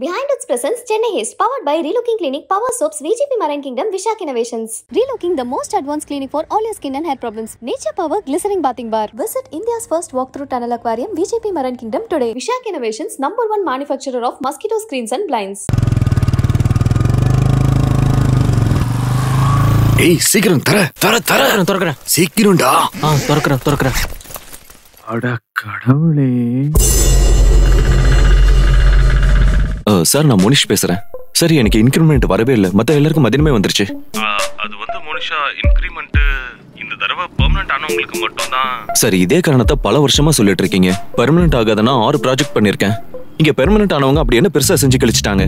Behind its presence, Chennai East, powered by Relooking Clinic, Power Soaps, VGP Marine Kingdom, Vishak Innovations. Relooking, the most advanced clinic for all your skin and hair problems. Nature Power Glycerin Bathing Bar. Visit India's first walk-through tunnel aquarium, VGP Marine Kingdom today. Vishak Innovations, number one manufacturer of mosquito screens and blinds. ஏய் சீக்கிரம் தர தர தர திறக்கிறேன் சீக்கிரம்டா ஆ திறக்கிறேன் திறக்கிறேன் அட கடவுளே சார் நான் முனிஷ் பேசுறேன். சரி எனக்கு இன்க்ரிமெண்ட் வரவே இல்லை. மற்ற எல்லாருக்கும் மதியமே வந்துருச்சு. அது வந்து மோனிஷா இன்க்ரிமெண்ட் இந்த தடவை பெர்மனன்ட் ஆனவங்களுக்கு மட்டும் தான் சரி இதே காரணத்தை பல வருஷமா சொல்லிட்டு இருக்கீங்க. பெர்மனன்ட் ஆகாதனா ஆறு ப்ராஜெக்ட் பண்ணிருக்கேன். இங்க பெர்மனன்ட் ஆனவங்க அப்படி என்ன பெருசா செஞ்சு கழிச்சிட்டாங்க?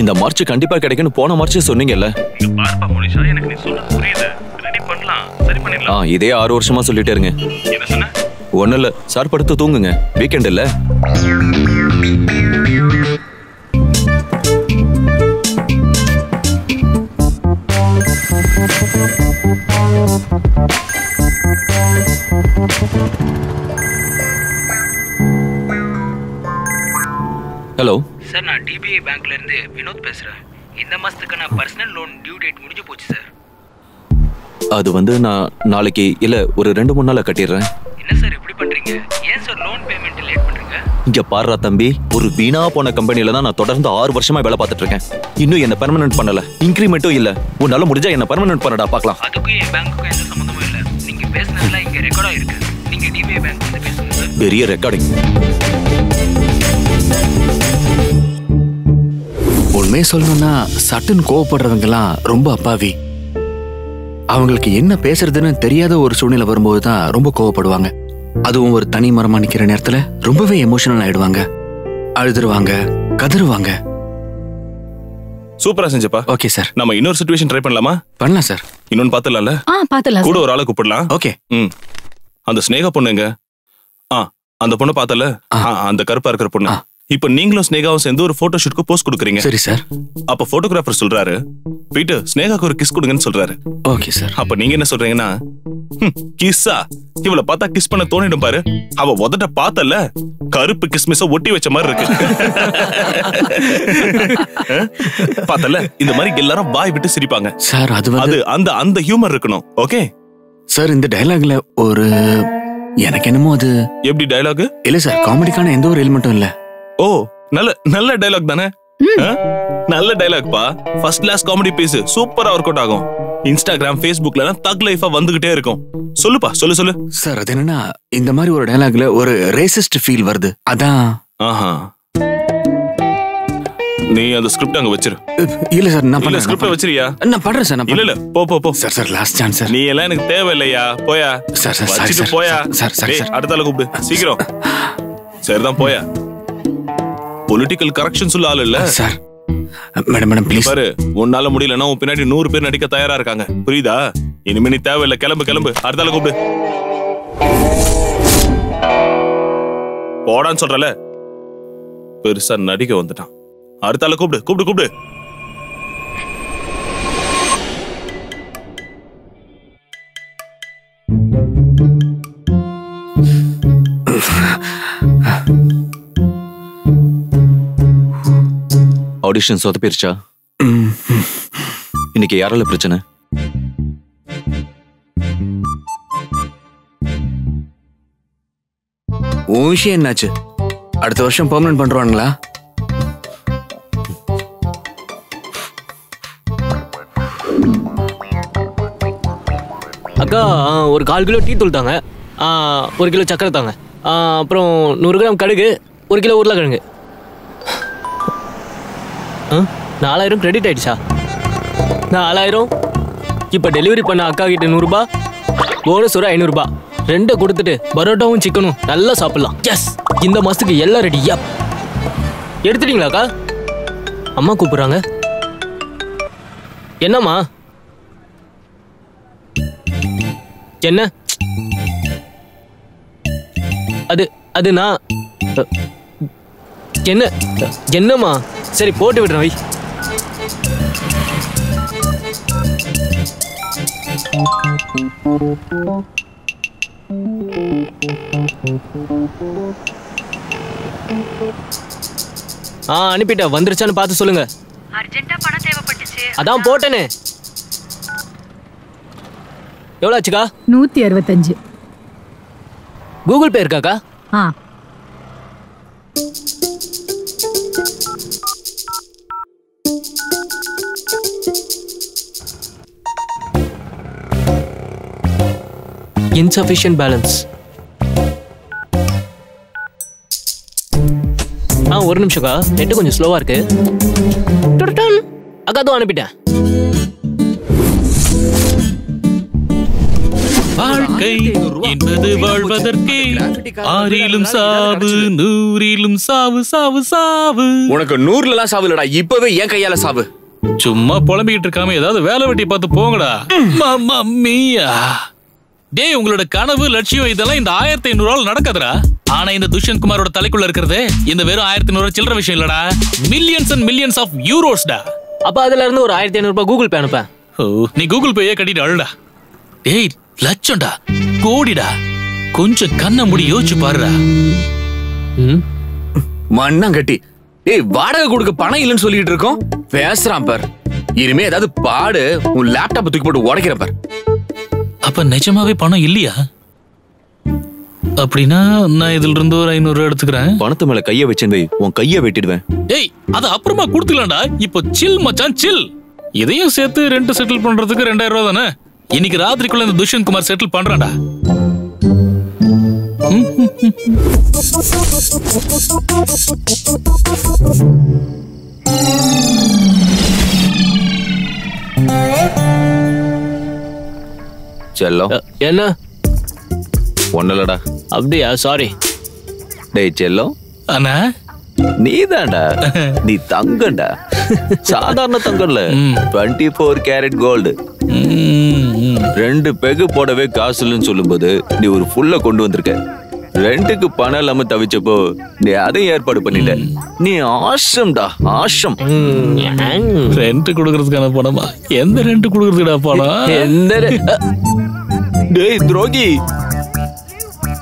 இந்த மார்ச் கண்டிப்பா கிடைக்கும்னு போன மார்ச்சே சொன்னீங்கல்ல? இங்க பாருப்பா மோனிஷா எனக்கு நீ சொல்றது புரியுது. ரெடி பண்ணலாம். சரி பண்ணிடலாம். இதே ஆறு வருஷமா சொல்லிட்டே இருங்க. என்ன சொன்ன? ஒன்றும் இல்லை. சார் படுத்து தூங்குங்க. வீக்கெண்ட் இல்லை? ஹலோ சார் நான் டிபிஐ பேங்க்ல இருந்து வினோத் பேசுறேன். இந்த மாசத்துக்கு நான் பர்சனல் லோன் டியூ டேட் முடிஞ்சு போச்சு சார் அது வந்து நான் நாளைக்கு இல்லை ஒரு ரெண்டு மூணு நாளில் கட்டிடுறேன். என்ன சார் இப்படி பண்றீங்க? ஏன் சார் லோன் பேமெண்ட் லேட் பண்றீங்க? இங்க பாருடா தம்பி ஒரு வீணா போன கம்பெனில தான் நான் தொடர்ந்து ஆறு வருஷமா வேலை பார்த்துட்டு இருக்கேன். இன்னும் என்ன பெர்மனன்ட் பண்ணல. இன்க்ரிமெண்ட்டும் இல்ல. உன்னால முடிஞ்சா என்ன பெர்மனன்ட் பண்ணடா பார்க்கலாம். அதுக்கும் என் பேங்க்குக்கும் எந்த சம்மந்தமும் இல்லை. நீங்க பேசுனதுலாம் இங்க ரெக்கார்டா இருக்கு. நீங்க டிபிஐ பேங்க் வந்து பேசுங்க சார் பெரிய ரெக்கார்டிங் உண்மையை சொல்லணும்னா சட்டுன்னு கோவப்படுறவங்கலாம் ரொம்ப அப்பாவி. அவங்களுக்கு என்ன பேசுறதுன்னு தெரியாத ஒரு சூழ்நிலை வரும்போது தான் ரொம்ப கோவப்படுவாங்க. அதுவும் ஒரு தனி மரமா நிக்கிற நேரத்துல ரொம்பவே எமோஷனல் ஆயிடுவாங்க. அழுதுருவாங்க கதறுவாங்க. சூப்பரா செஞ்சப்பா. ஓகே சார் நம்ம இன்னொரு சுச்சுவேஷன் ட்ரை பண்ணலாமா? பண்ணலாம் சார் இன்னொன்னு பாத்துலாம்ல ஆ பாத்துலாம் கூட ஒரு ஆளை கூப்பிடலாம். ஓகே ம். அந்த ஸ்னேகா பொண்ணுங்க ஆ அந்த பொண்ணு பார்த்தல அந்த கருப்பா இருக்கிற பொண்ணு. இப்ப நீங்களும் ஸ்னேகாவும் சேர்ந்து ஒரு போட்டோ ஷூட்க்கு போஸ்ட் கொடுக்குறீங்க. சரி சார் அப்ப போட்டோகிராஃபர் சொல்றாரு போயிட்டு ஸ்னேகாக்கு ஒரு கிஸ் கொடுங்கன்னு சொல்றாரு. ஓகே சார் அப்ப நீங்க என்ன சொல்றீங்கன்னா கிஸ்ஸா இவள பார்த்தா கிஸ் பண்ண தோணிடும் பாரு. அவ உதட்ட பார்த்தல கருப்பு கிஸ்மிஸ ஒட்டி வச்ச மாதிரி இருக்கு? பார்த்தல இந்த மாதிரி எல்லாரும் வாய் விட்டு சிரிப்பாங்க. சார் அது அது அந்த அந்த ஹியூமர் இருக்கணும் ஓகே சார் இந்த டயலாக்ல ஒரு எனக்கு என்னமோ அது எப்படி டயலாக் இல்ல சார் காமெடிக்கான எந்த ஒரு எலிமெண்ட்டும் இல்ல. ஓ நல்ல நல்ல டயலாக் தானே? நல்ல டயலாக் பா. ஃபர்ஸ்ட் கிளாஸ் காமெடி பீஸ் சூப்பரா ஒர்க் அவுட் ஆகும். இன்ஸ்டாகிராம் ஃபேஸ்புக்ல தக் லைஃபா வந்துகிட்டே இருக்கும். சொல்லுப்பா சொல்லு சொல்லு. சார் அது என்னன்னா இந்த மாதிரி ஒரு டயலாக்ல ஒரு ரேசிஸ்ட் ஃபீல் வருது. அதான். ஆஹா. நீ அந்த ஸ்கிரிப்ட் அங்க வச்சிரு. இல்ல சார் நான் பண்றேன் ஸ்கிரிப்ட் வச்சிரியா நான் பண்றேன் சார் நான் இல்ல. இல்ல போ போ போ. Sir sir last chance sir நீ எல்லாம் எனக்கு தேவையில்லையா? போயா. சார், சார், சார், போயா. Sir, sir. அடுத்த ஆளை கூப்பிடு. சீக்கிரம். சரிதான் போயா. பொலிட்டிக்கல் கரெக்ஷன் சொல்ல ஆள் இல்ல? சார் மேடம் மேடம் ப்ளீஸ் பாரு உன்னால முடியலன்னா உன் பின்னாடி நூறு பேர் நடிக்க தயாரா இருக்காங்க. புரியுதா? இனிமே நீ தேவையில்ல கிளம்பு கிளம்பு. அடுத்த ஆளை கூப்பிடு. போடான்னு சொல்றல. பெருசா நடிக்க வந்துட்டான். அடுத்த ஆளை கூப்பிடு கூப்பிடு கூப்பிடு. ஆடிஷன் சொதப்பிருச்சா? இன்னைக்கு யாரால பிரச்சனை? உன் விஷயம் என்னாச்சு? அடுத்த வருஷம் பெர்மனன்ட் பண்றானுங்களா அக்கா ஒரு கால் கிலோ டீ தூள் தாங்க. ஒரு கிலோ சக்கரை தாங்க. அப்புறம் நூறு கிராம் கடுகு ஒரு கிலோ உருளைக்கிழங்கு. நாலாயிரம் கிரெடிட் ஆயிடுச்சா? நாலாயிரம்? இப்போ டெலிவரி பண்ண அக்கா கிட்ட நூறுரூபா போனஸ் ஒரு ஐநூறுரூபா ரெண்டை கொடுத்துட்டு பரோட்டாவும் சிக்கனும் நல்லா சாப்பிடலாம். எஸ் இந்த மாதத்துக்கு எல்லாம் ரெடி எடுத்துட்டீங்களாக்கா அம்மா கூப்பிடுறாங்க. என்னம்மா? என்ன? அது அது நான் என்ன என்னம்மா? சரி போட்டு விடுறேன் வை. ஆ அனுப்பிட்டேன். வந்துருச்சான்னு பார்த்து சொல்லுங்க. அர்ஜென்ட்டா பணம் தேவைப்பட்டுச்சு. அதான் போட்டேனே. எவ்வளோ ஆச்சுக்கா? நூத்தி அறுபத்தஞ்சு. கூகுள் பே இருக்காக்கா? ஆ. இன்சஃபிஷியன்ட் பேலன்ஸ் ஆ ஒரு நிமிஷம்க்கா நெட்டு கொஞ்சம் ஸ்லோவா இருக்கு. டுடுடன். அக்கா அதுவும் அனுப்பிட்டேன். வாழ்க்கை என்பது வாழ்வதற்கே. ஆறிலும் சாவு நூறிலும் சாவு சாவு சாவு. உனக்கு நூறுல எல்லாம் சாவு இல்லடா. இப்பவே என் கையால சாவு. சும்மா புலம்பிக்கிட்டு இருக்காம ஏதாவது வேலை வெட்டி பார்த்து போங்கடா. மாமா மீயா டேய் உங்களோட கனவு லட்சியம் இதெல்லாம் இந்த ஆயிரத்தி ஐநூறு நடக்காதுடா. ஆனா இந்த துஷ்யந்த் குமாரோட தலைக்குள்ள இருக்கிறது இந்த வெறும் ஆயிரத்தி ஐநூறு சில்லற விஷயம் இல்லடா. மில்லியன்ஸ் அண்ட் மில்லியன்ஸ் ஆஃப் யூரோஸ்டா அப்ப அதுல இருந்து ஒரு ஆயிரத்தி ஐநூறு ரூபாய் கூகுள் பே அனுப்பேன் ஓ நீ கூகுள் பேயே கட்டிட்டு அழுடா. டேய் லட்சம்டா. கோடிடா. கொஞ்சம் கண்ண முடி யோசிச்சு பாருடா. ம்? மண்ணாங்கட்டி ஏய் வாடகை கொடுக்க பணம் இல்லைன்னு சொல்லிட்டு இருக்கோம். பேசுறான் பார். இனிமே ஏதாவது பாடு உன் லேப்டாப் தூக்கி போட்டு உடைக்கிற பார். அப்ப நிஜமாவே பணம் இல்லையா? அப்படின்னா நான் இதுல இருந்து ஒரு ஐநூறு ரூபா எடுத்துக்கிறேன். பணத்து மேல கைய வச்சேன் வை உன் கைய வெட்டிடுவேன். ஏய் அது அப்புறமா கொடுத்துக்கலாம்டா. இப்போ சில் மச்சான் சில் இதையும் சேர்த்து ரெண்ட் செட்டில் பண்றதுக்கு ரெண்டாயிரம் ரூபா தானே? இன்னைக்கு ராத்திரிக்குள்ள இந்த துஷ்யந்த் குமார் செட்டில் பண்றான்டா செல்லம் என்ன? ஒன்னலடா அப்படியா? சாரி டேய் செல்லம் அண்ணா? நீதான்டா. நீ தங்கம்டா. சாதாரண தங்கம் இல்ல டுவெண்ட்டி ஃபோர் கேரட் கோல்டு. ரெண்டு பெகு போடவே காசு இல்லைன்னு சொல்லும்போது நீ ஒரு ஃபுல்ல கொண்டு வந்திருக்க. ரெண்டுக்கு பணம் இல்லாம தவிச்சப்போ நீ அதையும் ஏற்பாடு பண்ணிட்ட. நீ ஆஷம்டா ஆஷம் ரெண்ட் கொடுக்கறதுக்கான பணமா? எந்த ரெண்ட் கொடுக்கறதுடா பணம்? எந்த டேய் துரோகி.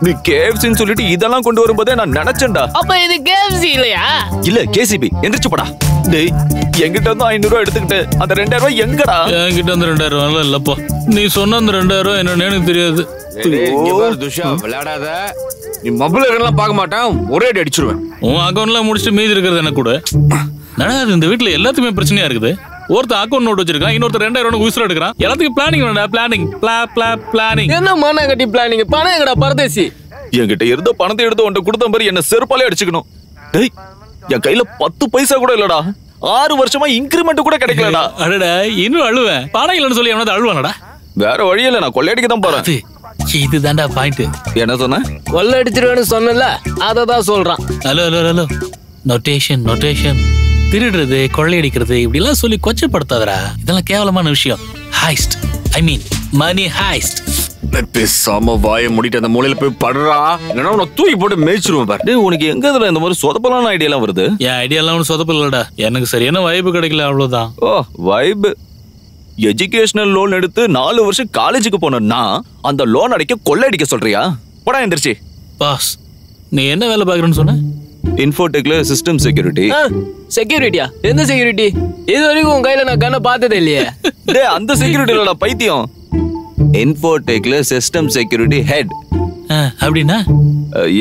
நீ கேஎஃப்சின்னு சொல்லிட்டு இதெல்லாம் கொண்டு வரும்போதே நான் நினைச்சேன்டா. அப்ப இது கேஎஃப்சி இல்லையா? இல்ல கேசிபி எந்திரிச்சு போடா. டேய் என்கிட்ட இருந்து ஐநூறு ரூபாய் எடுத்துக்கிட்டு அந்த ரெண்டாயிரம் ரூபாய் எங்கடா? என்கிட்ட அந்த ரெண்டாயிரம் ரூபாய் இல்லப்பா. நீ சொன்ன அந்த ரெண்டாயிரம் ரூபாய் என்னன்னு எனக்கு தெரியாது. துஷா விளையாடாத. நீ மொபைல் எல்லாம் பார்க்க மாட்டேன் ஒரே அடி அடிச்சிருவேன். உன் அக்கௌண்ட்ல முடிச்சுட்டு மீதி இருக்கிறது என்ன கூட. நடக்காது இந்த வீட்ல எல்லாத்துக்குமே பிரச்சனையா இருக்குது. ஒருத்தர் அக்கௌண்ட் நோட் வச்சிருக்கான் இன்னொருத்தர் ரெண்டாயிரம் ரூபாய் உயிர் எடுக்கிறான். எல்லாத்துக்கும் பிளானிங் வேண்டா பிளானிங் பிளா பிளா பிளானிங் என்ன மண்ணா கட்டி பிளானிங் பணம் எங்கடா பரதேசி? என்கிட்ட இருந்த பணத்தை எடுத்து உன்ட்ட கொடுத்த மாதிரி என்ன செருப்பாலே அடிச்சுக்கணும். டேய் என் கையில பத்து பைசா கூட இல்லடா. ஆறு வருஷமா இன்கிரிமெண்ட் கூட கிடைக்கலடா. அடடா இன்னும் அழுவேன். பணம் இல்லைன்னு சொல்லி எவனாவது அழுவானடா? வேற வழி இல்ல நான் கொள்ளையடிக்க தான் போறேன். இதுதான்டா பாயிண்ட் என்ன சொன்ன? கொள்ள அடிச்சிருவேன்னு சொன்னல அதை தான் சொல்றான். Hello hello hello notation notation திருடுறது கொள்ளையடிக்கிறது இப்படிலாம் சொல்லி கொச்சப்படுத்தாதடா. இதெல்லாம் கேவலமான விஷயம். ஹைஸ்ட் ஐ மீன் மணி ஹைஸ்ட் பேசாம வாயை மூடிட்டு அந்த மூலையில போய் படுறா. இல்லைன்னா உன்னை தூக்கி போட்டு மேய்ச்சிருவேன் பாரு. டேய் உனக்கு எங்க இதுல இந்த மாதிரி சொதப்பலான ஐடியா எல்லாம் வருது? என் ஐடியாலாம் ஒன்றும் சொதப்பில்லடா எனக்கு சரியான வாய்ப்பு கிடைக்கல அவ்வளவுதான். ஓ வைப் எஜுகேஷனல் லோன் எடுத்து நாலு வருஷம் காலேஜுக்கு போனேன்னா அந்த லோன் அடைக்க கொள்ளையடிக்க சொல்றியா? போடா எந்திரிச்சு. பாஸ் நீ என்ன வேலை பார்க்குறேன்னு சொன்ன? இன்ஃபோடெக்ல சிஸ்டம் செக்யூரிட்டி செக்யூரிட்டியா எந்த செக்யூரிட்டி இது வரைக்கும் உன் கையில நான் கண்ணை பார்த்ததே இல்லையே. டேய் அந்த செக்யூரிட்டி இல்லடா பைத்தியம். இன்ஃபோடெக்ல சிஸ்டம் செக்யூரிட்டி ஹெட் அப்படின்னா?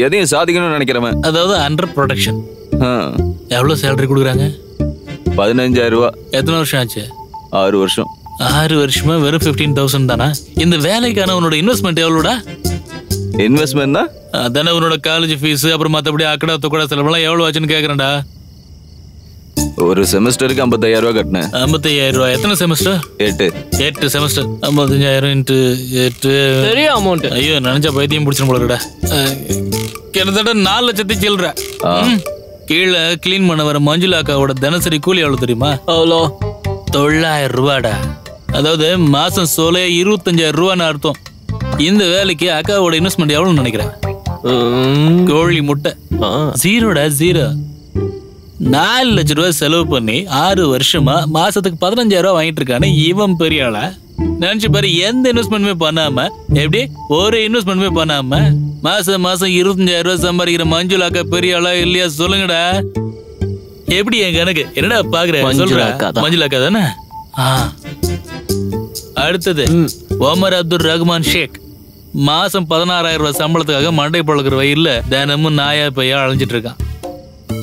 எதையும் சாதிக்கணும்னு நினைக்கிறவன். அதாவது அண்டர் ப்ரொடெக்ஷன் எவ்வளோ சேலரி கொடுக்குறாங்க? பதினஞ்சாயிரம் ரூபாய் எத்தனை வருஷம் ஆச்சு? ஆறு வருஷம். ஆறு வருஷமா வெறும் ஃபிஃப்டீன் தௌசண்ட் தானா? இந்த வேலைக்கான உன்னோட இன்வெஸ்ட்மெண்ட் எவ்வளோடா இன்வெஸ்ட்மெண்ட் தான் அதானே உன்னோட காலேஜ் ஃபீஸ் அப்புறம் மற்றபடி அக்கடா தொக்கடா செலவெல்லாம் எவ்வளோ ஆச்சுன்னு கேட்குறேன்டா ஒரு செமஸ்டருக்கு ஐம்பத்தாயிரம் ரூபாய் கட்டினேன். ஐம்பத்தையாயிரம் ரூபாய். எத்தனை செமஸ்டர் எட்டு. எட்டு செமஸ்டர் ஐம்பத்தஞ்சாயிரம் இன்ட்டு எட்டு. பெரிய அமௌண்ட் ஐயோ நினைச்சா பைத்தியம் பிடிச்சிடும் போலடா கிட்டத்தட்ட நாலு லட்சத்தி சில்லற. கீழே க்ளீன் பண்ண வர மஞ்சுளா அக்காவோட தினசரி கூலி எவ்வளவு தெரியுமா? அவ்வளோ. தொள்ளாயிரம் ரூபாடா. அதாவது மாசம் சோலையா இருபத்தஞ்சாயிரம் ரூபான்னு அர்த்தம். இந்த வேலைக்கு அக்காவோட இன்வெஸ்ட்மெண்ட் எவ்வளவு நினைக்கிறேன்? கோழி முட்டை. ஜீரோடா ஜீரோ நாலு லட்ச ரூபாய் செலவு பண்ணி ஆறு வருஷமா மாசத்துக்கு பதினஞ்சாயிரம் ரூபாய் வாங்கிட்டு இருக்கானே இவன் பெரிய ஆளா? நினைச்சு பாரு எந்த இன்வெஸ்ட்மெண்ட்டுமே பண்ணாம எப்படி? ஒரு இன்வெஸ்ட்மெண்ட்டுமே பண்ணாம மாசம் மாசம் இருபத்தஞ்சாயிரம் ரூபாய் சம்பாதிக்கிற மஞ்சுளாக்கா பெரிய ஆளா இல்லையா சொல்லுங்கடா. எப்படி என் கணக்கு? என்னடா பாக்குற? மஞ்சுளா சொல்ற. அக்கா தான். மஞ்சுளா அக்கா தானே? ஆ. அடுத்தது ஒமர் அப்துல் ரஹ்மான் ஷேக். மாசம் பதினாறாயிரம் ரூபாய் சம்பளத்துக்காக மண்டை பழக்கிற வயல்ல தினமும் நாயா பையா அலைஞ்சிட்டு இருக்கான்.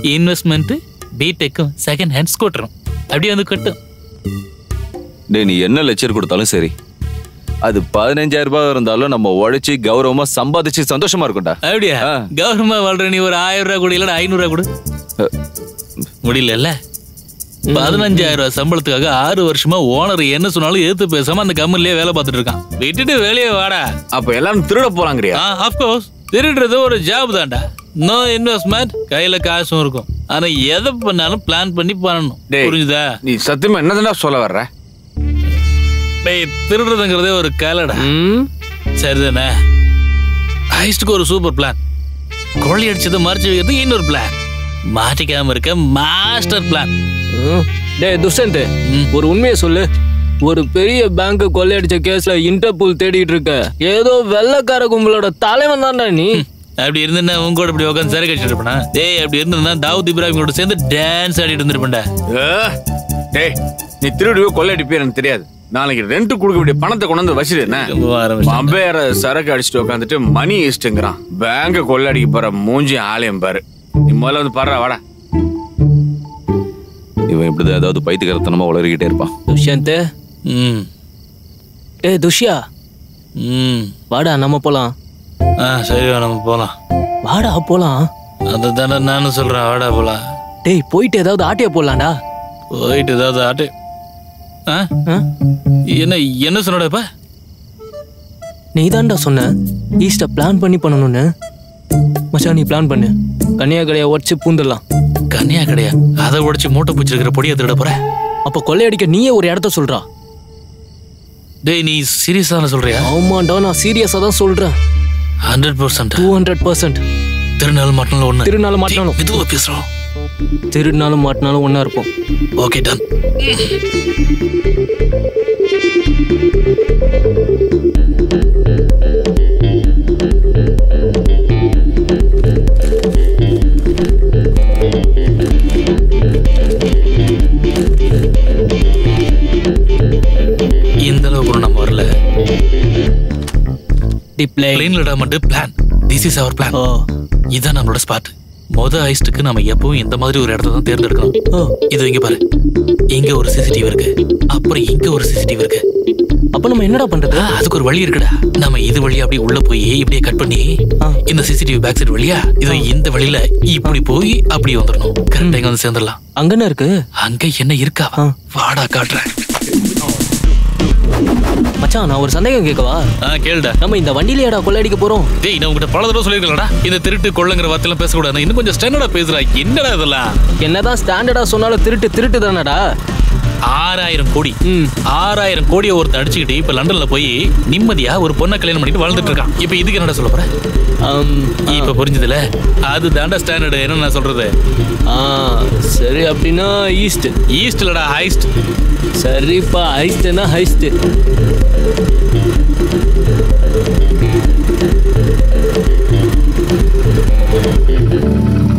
இன்வெஸ்ட்மெண்ட் பிடெக்கும் செகண்ட் ஹேண்ட் ஸ்கூட்டரும் அப்படியே வந்து கட்டும். டேய் நீ என்ன லெக்சர் கொடுத்தாலும் சரி. அது பதினஞ்சாயிரம் ரூபாய் இருந்தாலும் நம்ம உழைச்சி கௌரவமா சம்பாதிச்சு சந்தோஷமா இருக்கும்டா. அப்படியா. கவர்மெண்ட் வாழ்ற நீ ஒரு ஆயிரம் ரூபாய் கூட இல்ல ஐநூறு ரூபாய் கொடு. முடியல பதினஞ்சாயிரம் ரூபாய் சம்பளத்துக்காக ஆறு வருஷமா ஓனர் என்ன சொன்னாலும் எதிர்த்து பேசாம அந்த கம்பெனிலே வேலை பார்த்துட்டு இருக்கான். விட்டுட்டு வெளியே வாடா. அப்ப எல்லாரும் திருட போலாங்கறியா ஆ ஆஃப்கோர்ஸ் திருடுறது ஒரு ஜாப் தான்டா. நோ இன்வெஸ்ட்மெண்ட் கையில காசும் இருக்கும். ஆனா எதை பண்ணாலும் பிளான் பண்ணி பண்ணணும். புரிஞ்சுதா? நீ சத்தியமா என்னதான்டா சொல்ல வர்ற? டேய் திருடுறதுங்கிறதே ஒரு கலடா. சரிதானே? ஹைஸ்டுக்கு ஒரு சூப்பர் பிளான் கொள்ளை அடிச்சதை மறைச்சு வைக்கிறது இன்னொரு பிளான் மாட்டிக்காம இருக்க மாஸ்டர் பிளான் துஷ்யந்த் ம். ஒரு உண்மையை சொல்லு. ஒரு பெரிய பேங்க் கொள்ளையடிச்ச கேஸ்ல இன்டர்போல் தேடிட்டு இருக்க. ஏதோ வெள்ளக்கார கும்பலோட தலைவன் தான்டா நீ. அப்படி இருந்தேன்னா உங்க கூட இப்படி உட்காந்து சரக்கு அடிச்சிட்டு இருப்பேனா? டேய் அப்படி இருந்ததுன்னா தாவூத் இப்ராஹிம் கூட சேர்ந்து டான்ஸ் ஆடிட்டு இருந்திருப்பேன்டா. ஏ, டேய் நீ திருடுவே கொள்ளையடிப்பே எனக்கு தெரியாது. நாளைக்கு ரெண்ட் கொடுக்க வேண்டிய பணத்தை கொண்டு வந்து வச்சிடு என்ன. மம்பேற சரக்கு அடிச்சுட்டு உட்காந்துட்டு மணி ஈஸ்ட்டுங்கிறான் பேங்க கொள்ளடிக்க போற மூஞ்சி ஆலயம் பாரு. நீ முதல்ல வந்து பாடுறா வாடா. இவன் இப்படிதான் ஏதாவது பைத்தியக்காரத்தனமா உளறிக்கிட்டே இருப்பான். துஷ்யந்த்? ம். டேய் துஷ்யா? ம். வாடா நம்ம போலாம். ஆ சரி வா, நம்ம போலாம். வாடா போலாம். அதை தானே நானும் சொல்றேன் வாடா போலாம். டேய் போயிட்டு ஏதாவது ஆட்டிய போடலாம்டா. போயிட்டு ஏதாவது ஆட்டு. ஆ? ஆ? என்ன என்ன சொன்னடா இப்ப? நீ தான்டா சொன்ன. ஈஸ்ட பிளான் பண்ணி பண்ணணும்னு. மச்சான் நீ பிளான் பண்ணு. கன்னியாகுமரியை உடச்சு பூந்துடலாம். கன்னியா கிடையா அதை உடைச்சு மூட்டை பிடிச்சிருக்கிற பொடியை திருட போற. அப்ப கொள்ளையடிக்க நீயே ஒரு இடத்த சொல்றா. டேய் நீ சீரியஸான சொல்றியா? ஆமாண்டா நான் சீரியஸா தான் சொல்றேன். Hundred percent two hundred percent திருநாள் மட்டும் ஒண்ணு. திருநாள் மாட்டினாலும். டேய், மெதுவா பேசுறோம். திருடினாலும் மாட்டினாலும் ஒண்ணா இருப்போம். ஓகே டன் டிப்ளே பிளேன்ல மட்டும் plan this is our plan ஓ. இதான் நம்மளோட ஸ்பாட் மொத ஐஸ்டுக்கு நம்ம எப்பவும் இந்த மாதிரி ஒரு இடத்த தான் தேர்ந்தெடுக்கணும். இது இங்க பாரு. இங்க ஒரு சிசிடிவி இருக்கு. அப்புறம் இங்க ஒரு சிசிடிவி இருக்கு. அப்ப நம்ம என்னடா பண்றது? அதுக்கு ஒரு வழி இருக்குடா. நம்ம இது வழியா அப்படியே உள்ள போய் இப்படியே கட் பண்ணி. இந்த சிசிடிவி பேக் சைடு வழியா இது இந்த வழியில இப்படி போய் அப்படி வந்துடணும். கரெக்டா இங்க வந்து சேர்ந்துடலாம். அங்கன்னு இருக்கு? அங்க என்ன இருக்கா. வாடா காட்டுறேன். மச்சான் நான் ஒரு சந்தேகம் கேட்கவா? கேளுடா. நம்ம இந்த வண்டியிலேடா கொள்ளையடிக்க போறோம்? டேய் நான் உங்ககிட்ட பல தடவை சொல்லிருக்கலடா இந்த திருட்டு கொள்ளைங்கிற வார்த்தையெல்லாம் பேசக்கூடாது இன்னும் கொஞ்சம் ஸ்டாண்டர்டா பேசுறா என்னடா இதெல்லாம்? என்னதான் ஸ்டாண்டர்டா சொன்னாலும் திருட்டு திருட்டு தானடா? ஆறாயிரம் கோடி. ஆறாயிரம் கோடியை ஒருத்தன் அடிச்சுக்கிட்டு இப்ப லண்டன்ல போய் நிம்மதியா ஒரு பொண்ணை கல்யாணம் பண்ணிட்டு வாழ்ந்துட்டு இருக்கான். இப்ப இதுக்கு என்னடா சொல்ல போற? இப்ப புரிஞ்சதுல? அது தாண்டா ஸ்டாண்டர்டு என்ன நான் சொல்றது? சரி அப்படின்னா ஈஸ்ட் ஈஸ்ட் இல்லடா ஹைஸ்ட் சரிப்பா ஹைஸ்ட்னா ஹைஸ்ட் ஆ?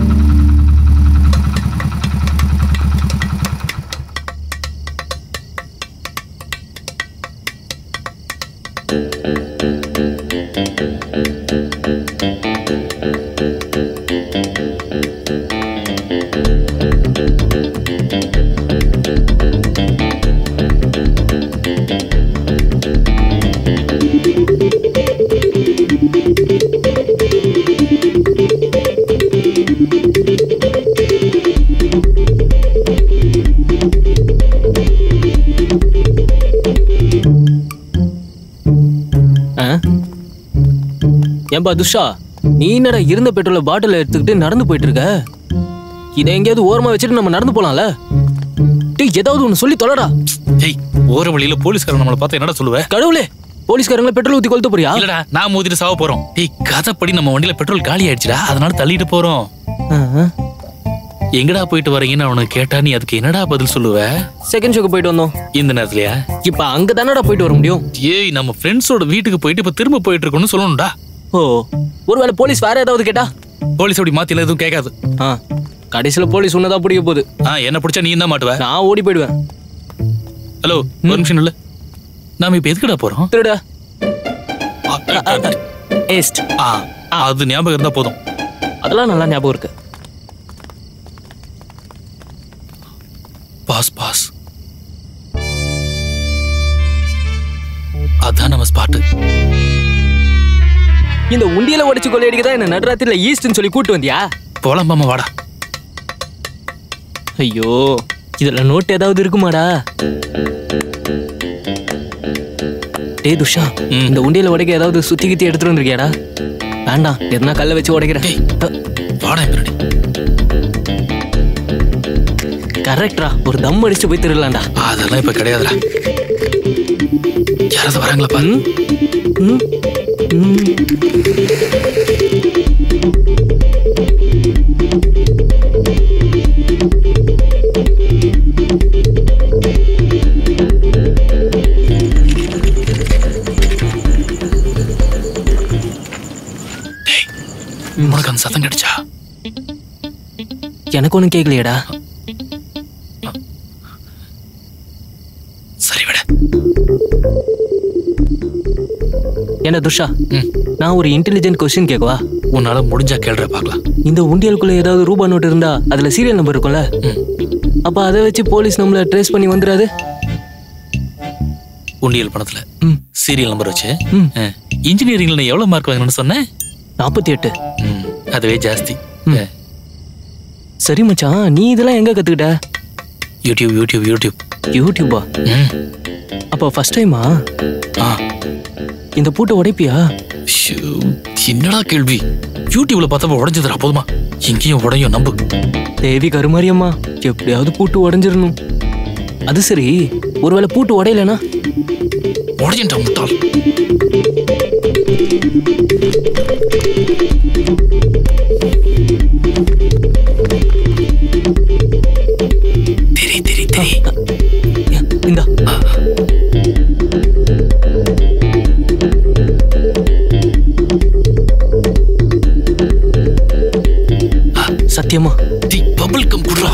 ஏன்பா துஷா நீ என்னடா இருந்த பெட்ரோல பாட்டில் எடுத்துக்கிட்டு நடந்து போயிட்டு இருக்க இதை எங்கேயாவது ஓரமா வச்சுட்டு நம்ம நடந்து போலாம்ல? டேய் ஏதாவது ஒன்று சொல்லி தொலைடா. ஏய் ஓர வழியில போலீஸ்காரன் நம்மளை பார்த்து என்னடா சொல்லுவ? கடவுளே போலீஸ்காரங்களை பெட்ரோல் ஊத்தி கொளுத்த போறியா? இல்லடா நான் மோதிட்டு சாவ போறோம். டேய் கதைப்படி நம்ம வண்டியில பெட்ரோல் காலி ஆயிடுச்சுடா அதனால தள்ளிட்டு போறோம். எங்கடா போயிட்டு வரீங்கன்னு அவனுக்கு கேட்டா நீ அதுக்கு என்னடா பதில் சொல்லுவ? செகண்ட் ஷோக்கு போயிட்டு வந்தோம். இந்த நேரத்துலயா? இப்ப அங்க தானடா போயிட்டு வர முடியும்? ஏய் நம்ம ஃப்ரெண்ட்ஸோட வீட்டுக்கு போயிட்டு இப்ப திரும்ப போயிட்டு இருக்கோம்னு சொல்லணும்டா. ஓ ஒருவேளை போலீஸ் வேற ஏதாவது கேட்டா போலீஸ் அப்படி மாத்தில எதுவும் கேட்காது ஆ கடைசியில போலீஸ் உன்னதா பிடிக்க போகுது ஆ என்ன பிடிச்சா நீ தான் மாட்டுவ நான் ஓடி போயிடுவேன் ஹலோ ஒரு நிமிஷம் இல்ல நாம இப்ப எதுக்குடா போறோம் திருடா ஆ, ஏஸ்ட் ஆ, அது ஞாபகம் இருந்தா போதும் அதெல்லாம் நல்லா ஞாபகம் இருக்கு இந்த உண்டியல உடைச்சு கொள்ளையடிக்க தான் என்ன நடுராத்திரில ஈஸ்ட்னு சொல்லி கூட்டு வந்தியா? போலாம் மாமா வாடா. ஐயோ இதுல நோட் ஏதாவது இருக்குமாடா? டேய் துஷா. இந்த உண்டியல உடைக்க ஏதாவது சுத்தி கித்தி எடுத்துட்டு வந்திருக்கியாடா? வேண்டாம் எதுனா கல்ல வச்சு உடைக்கிறேன். வாடா கரெக்டா ஒரு தம் அடிச்சு போய் திருடலாம்டா. அதெல்லாம் இப்ப கிடையாதுடா. யாராவது வராங்களா பாரு. ம்? ம். உனக்கு அந்த சத்தம் கிடைச்சா எனக்கு ஒன்றும் கேட்கலையேடா சரி விட என்ன துஷா. நான் ஒரு இன்டெலிஜென்ட் கொஸ்டின் கேட்கவா உன்னால முடிஞ்சா கேள்ற பார்க்கலாம். இந்த உண்டியலுக்குள்ள ஏதாவது ரூபா நோட்டு இருந்தா அதுல சீரியல் நம்பர் இருக்கும்ல. அப்ப அதை வச்சு போலீஸ் நம்மள ட்ரேஸ் பண்ணி வந்துடாது? உண்டியல் பணத்துல. சீரியல் நம்பர் வச்சு. இன்ஜினியரிங்ல நீ எவ்வளவு மார்க் வாங்கணும்னு சொன்னேன் நாற்பத்தி எட்டு. அதுவே ஜாஸ்தி. சரி மச்சான் நீ இதெல்லாம் எங்க கத்துக்கிட்ட? YouTube YouTube YouTube. யூடியூபா. அப்போ ஃபர்ஸ்ட் டைமா ஆ. இந்த பூட்டை உடைப்பியா? ஷூ, என்னடா கேள்வி? யூடியூப்ல பார்த்தப்ப உடஞ்சதுடா போதுமா? எங்கேயும் உடையும் நம்பு. தேவி கருமாரியம்மா எப்படியாவது பூட்டு உடைஞ்சிடணும். அது சரி ஒருவேளை பூட்டு உடையலனா உடஞ்சிட்டா முட்டாள். தெரி தெரி தெரி. சத்தியமா? தி பபுள் கம் குடுறா.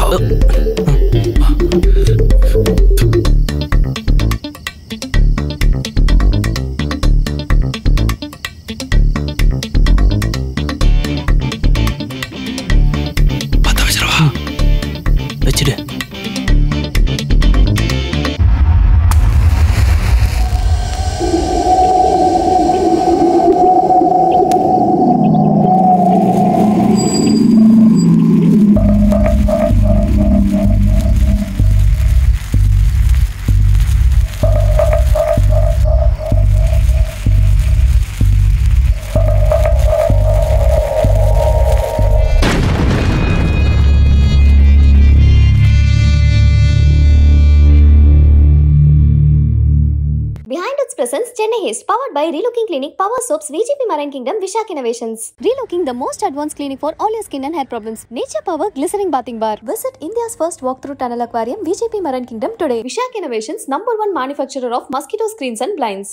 Powered by Relooking Clinic, Power Soaps, VGP Marine Kingdom, Vishak Innovations. Relooking the most advanced clinic for all your skin and hair problems. Nature Power Glycerin Bathing Bar. Visit India's first walk-through tunnel aquarium, VGP Marine Kingdom today. Vishak Innovations, number one manufacturer of mosquito screens and blinds.